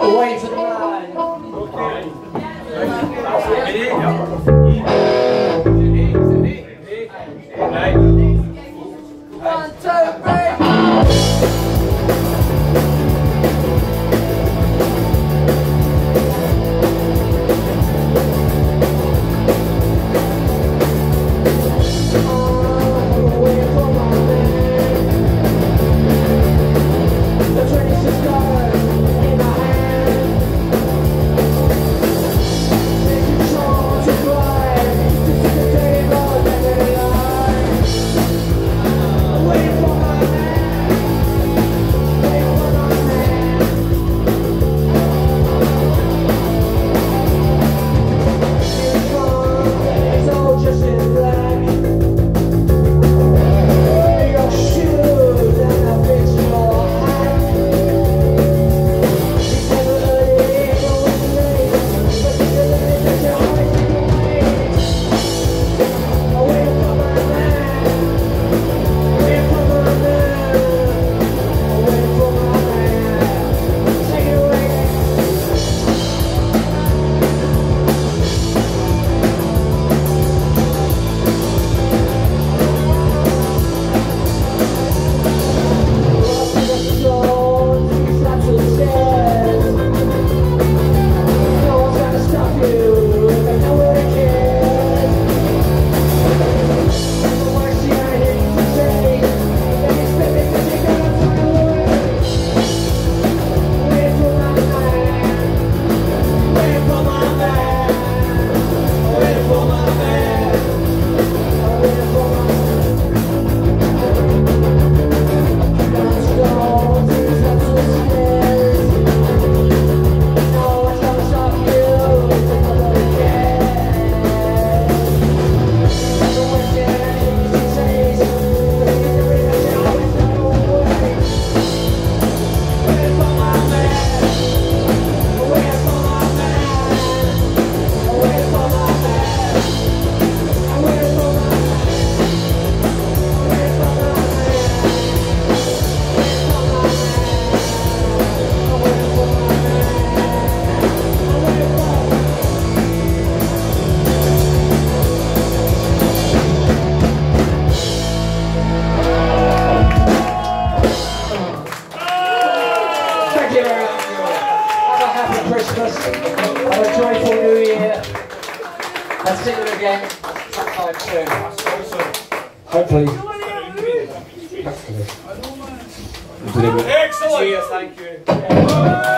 Away for the line. One, Christmas. Have a joyful New Year. And see you again sometime soon. Hopefully. Hopefully. Excellent. Cheers, thank you.